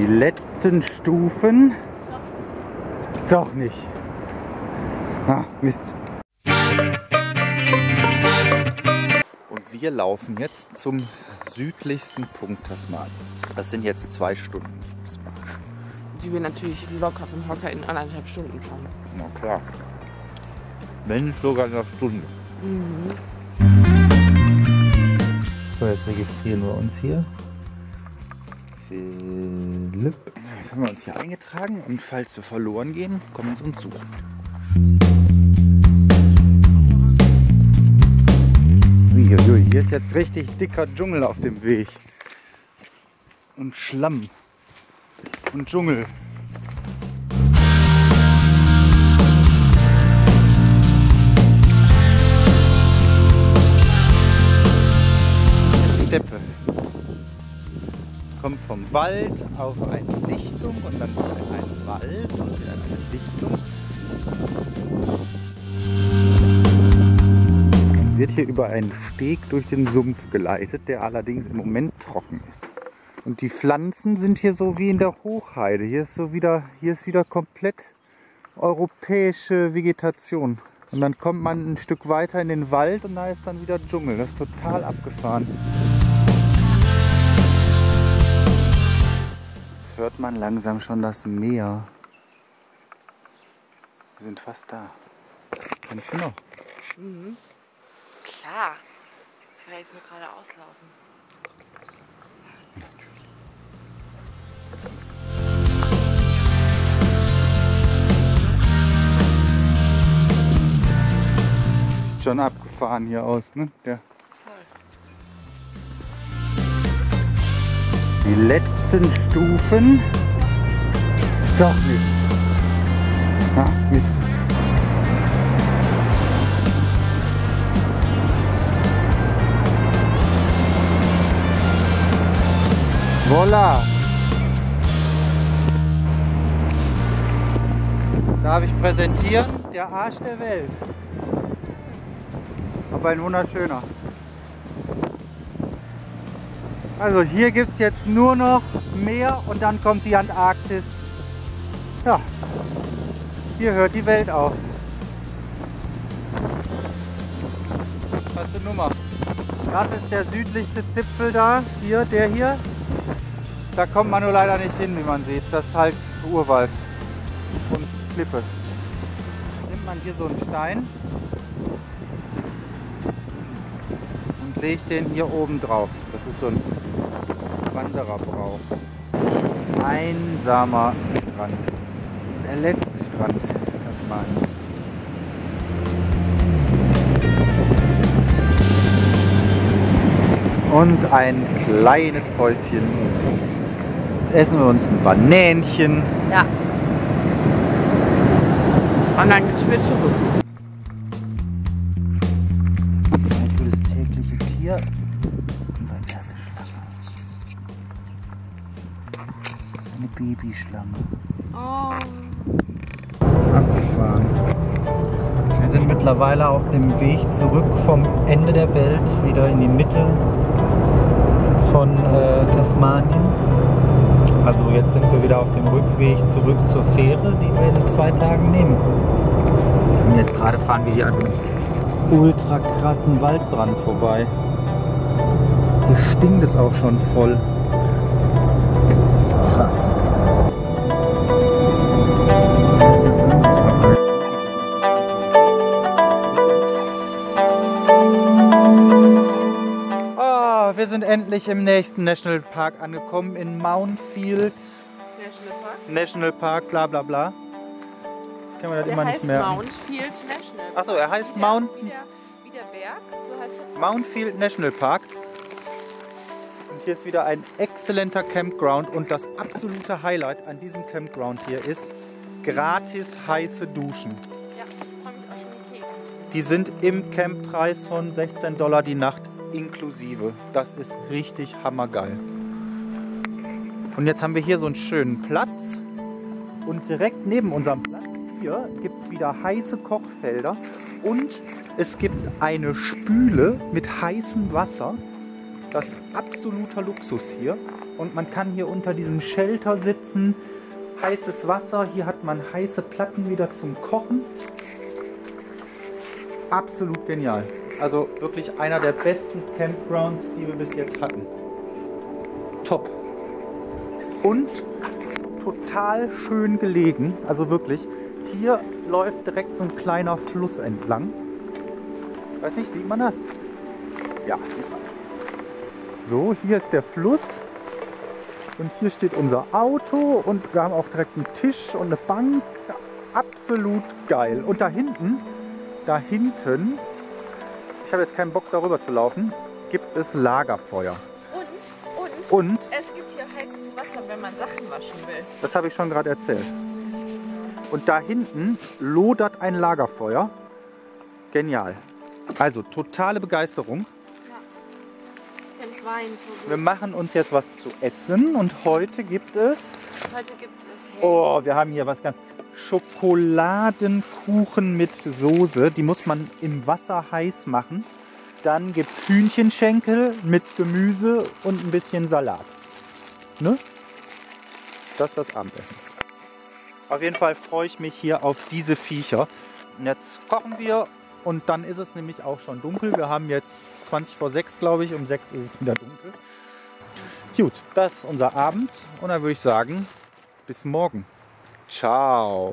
Die letzten Stufen. Doch nicht. Ah, Mist. Und wir laufen jetzt zum südlichsten Punkt Tasmaniens. Das sind jetzt zwei Stunden Fußmarsch. Die wir natürlich locker vom Hocker in anderthalb Stunden schauen. Na klar. Wenn nicht sogar eine Stunde. So, jetzt registrieren wir uns hier. Philipp. Jetzt haben wir uns hier eingetragen und falls wir verloren gehen, kommen sie uns suchen. Uiuiui, hier ist jetzt richtig dicker Dschungel auf dem Weg. Und Schlamm. Und Dschungel. Vom Wald auf eine Lichtung und dann wieder in einen Wald und wieder in eine Lichtung. Und wird hier über einen Steg durch den Sumpf geleitet, der allerdings im Moment trocken ist. Und die Pflanzen sind hier so wie in der Hochheide. Hier ist so wieder, hier ist wieder komplett europäische Vegetation. Und dann kommt man ein Stück weiter in den Wald und da ist dann wieder Dschungel. Das ist total abgefahren. Hört man langsam schon das Meer. Wir sind fast da. Kennst du noch? Klar. Das wäre jetzt nur gerade auslaufen. Schon abgefahren hier aus, ne? Der Die letzten Stufen. Doch nicht. Ah, Mist. Voila! Darf ich präsentieren? Der Arsch der Welt. Aber ein wunderschöner. Also hier gibt es jetzt nur noch Meer und dann kommt die Antarktis. Ja, hier hört die Welt auf. Was ist die Nummer? Das ist der südlichste Zipfel da, hier, der hier. Da kommt man nur leider nicht hin, wie man sieht. Das ist halt Urwald und Klippe. Nimmt man hier so einen Stein und legt den hier oben drauf. Das ist so ein Wandererbrauch. Einsamer Strand. Der letzte Strand Tasmaniens. Und ein kleines Päuschen. Jetzt essen wir uns ein Banänchen. Ja. Und dann geht's wieder zurück. Eine Babyschlange. Oh. Abgefahren. Wir sind mittlerweile auf dem Weg zurück vom Ende der Welt wieder in die Mitte von äh, Tasmanien. Also jetzt sind wir wieder auf dem Rückweg zurück zur Fähre, die wir in zwei Tagen nehmen. Und jetzt gerade fahren wir hier an so einem ultra krassen Waldbrand vorbei. Hier stinkt es auch schon voll. Wir sind endlich im nächsten Nationalpark angekommen in Mountfield National Park. National Park, bla bla bla. Kann man das Der immer nicht heißt merken. Mountfield National Park. Achso, er heißt Wie der- Mount, Wie der, wie der Berg, so heißt der. Mountfield National Park. Und hier ist wieder ein exzellenter Campground und das absolute Highlight an diesem Campground hier ist gratis heiße Duschen. Ja, ich auch schon gekekst. Die sind im Camppreis von 16 Dollar die Nacht inklusive. Das ist richtig hammergeil. Und jetzt haben wir hier so einen schönen Platz. Und direkt neben unserem Platz hier gibt es wieder heiße Kochfelder. Und es gibt eine Spüle mit heißem Wasser. Das ist absoluter Luxus hier. Und man kann hier unter diesem Shelter sitzen. Heißes Wasser. Hier hat man heiße Platten wieder zum Kochen. Absolut genial. Also wirklich einer der besten Campgrounds, die wir bis jetzt hatten. Top. Und total schön gelegen. Also wirklich. Hier läuft direkt so ein kleiner Fluss entlang. Weiß nicht, sieht man das? Ja, sieht man. So, hier ist der Fluss. Und hier steht unser Auto und wir haben auch direkt einen Tisch und eine Bank. Absolut geil. Und da hinten, da hinten, ich habe jetzt keinen Bock darüber zu laufen, gibt es Lagerfeuer. Und, und, Und, es gibt hier heißes Wasser, wenn man Sachen waschen will. das habe ich schon gerade erzählt. Und da hinten lodert ein Lagerfeuer. Genial. Also totale Begeisterung. Wir machen uns jetzt was zu essen und heute gibt es Heute gibt es hey, Oh, wir haben hier was ganz. Schokoladenkuchen mit Soße. Die muss man im Wasser heiß machen. Dann gibt es Hühnchenschenkel mit Gemüse und ein bisschen Salat. Ne? Das ist das Abendessen. Auf jeden Fall freue ich mich hier auf diese Viecher. Und jetzt kochen wir und dann ist es nämlich auch schon dunkel. Wir haben jetzt 20 vor 6, glaube ich. Um 6 ist es wieder dunkel. Gut, das ist unser Abend. Und dann würde ich sagen, bis morgen. Ciao.